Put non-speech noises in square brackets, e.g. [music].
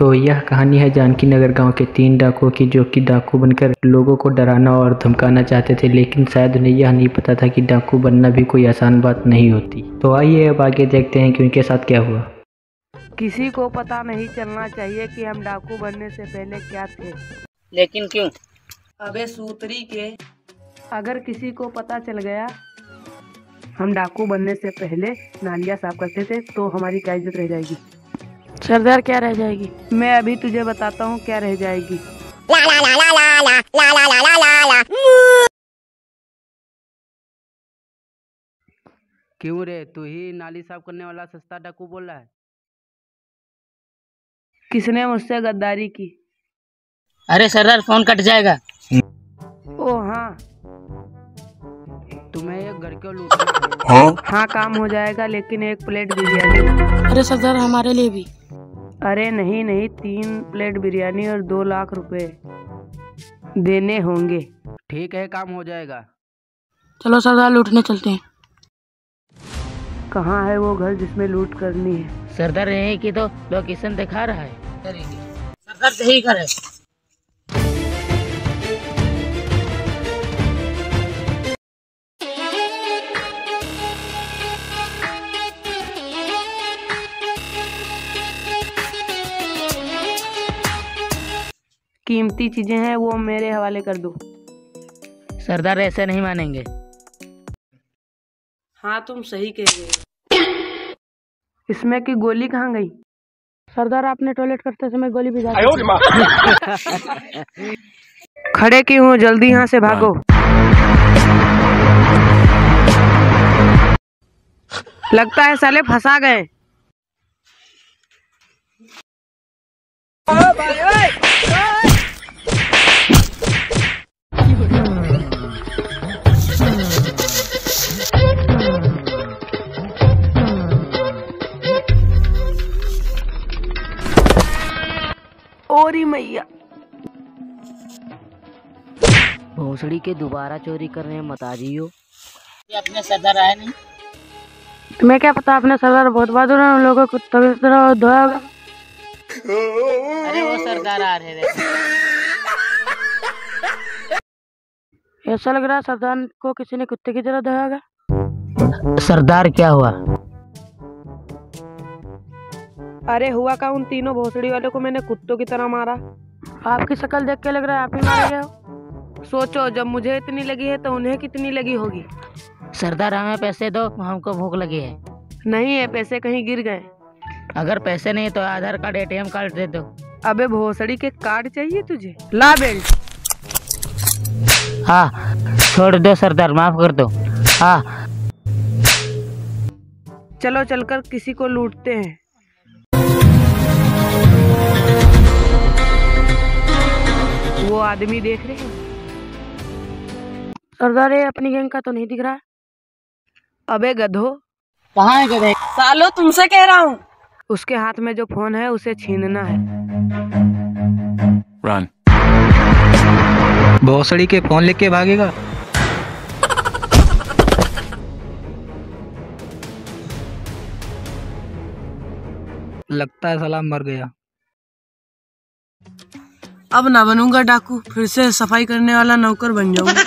तो यह कहानी है जानकी नगर गाँव के तीन डाकुओं की जो कि डाकू बनकर लोगों को डराना और धमकाना चाहते थे लेकिन शायद उन्हें यह नहीं पता था कि डाकू बनना भी कोई आसान बात नहीं होती। तो आइए अब आगे देखते हैं कि उनके साथ क्या हुआ। किसी को पता नहीं चलना चाहिए कि हम डाकू बनने से पहले क्या थे। लेकिन क्यों? अबे सूतरी के। अगर किसी को पता चल गया हम डाकू बनने से पहले नालियाँ साफ़ करते थे तो हमारी क्या इज़्ज़त रह जाएगी? सरदार क्या रह जाएगी? मैं अभी तुझे बताता हूँ क्या रह जाएगी। क्यों रे? तू ही नाली साफ़ करने वाला सस्ता डाकू बोल रहा है। किसने मुझसे गद्दारी की? अरे सरदार फ़ोन कट जाएगा। ओ हाँ। तुम्हें एक घर क्यों लूटना? है हाँ काम हो जाएगा लेकिन एक प्लेट बिरयानी अरे सरदार हमारे लिए भी। अरे नहीं नहीं तीन प्लेट बिरयानी और दो लाख रुपए देने होंगे। ठीक है काम हो जाएगा। चलो सरदार लूटने चलते हैं। कहाँ है वो घर जिसमें लूट करनी है? सरदार यही की तो लोकेशन दिखा रहा है। सरदार यही घर करे कीमती चीज़ें हैं वो मेरे हवाले कर दो। सरदार ऐसे नहीं मानेंगे। हाँ तुम सही कह रहे हो। इसमें की गोली कहाँ गई? सरदार आपने टॉयलेट करते समय गोली भी [laughs] खड़े क्यों हो? जल्दी यहाँ से भागो। लगता है साले फंसा गए। ओरी मैया। भोसड़ी के दोबारा चोरी करने मत आ जियो अपने सरदार आए नहीं। तुम्हें क्या पता अपने सरदार बहुत बहादुर हैं उन लोगों को तभी तरह धोया होगा। अरे वो सरदार आ रहे ऐसा लग रहा है सरदार को किसी ने कुत्ते की तरह धोया होगा सरदार क्या हुआ? अरे हुआ का उन तीनों भोसड़ी वालों को मैंने कुत्तों की तरह मारा? आपकी शक्ल देख के लग रहा है आप ही मारे गए हो। सोचो जब मुझे इतनी लगी है तो उन्हें कितनी लगी होगी? सरदार हमें पैसे दो हमको भूख लगी है। नहीं है पैसे कहीं गिर गए। अगर पैसे नहीं तो आधार कार्ड एटीएम कार्ड दे दो। अबे भोसड़ी के कार्ड चाहिए तुझे? ला बेल्ट। हाँ छोड़ दो सरदार माफ़ कर दो। हाँ। चलो चलकर किसी को लूटते हैं। आदमी देख रहे हैं। सरदार ये अपनी गैंग का तो नहीं दिख रहा। है अबे गधो। कहाँ है गधे? सालो तुमसे कह रहा हूँ। उसके हाथ में जो फ़ोन है उसे छीनना है। Run. भोसड़ी के फ़ोन लेके भागेगा। लगता है सलाम मर गया। अब ना बनूँगा डाकू फिर से सफ़ाई करने वाला नौकर बन जाऊँगा।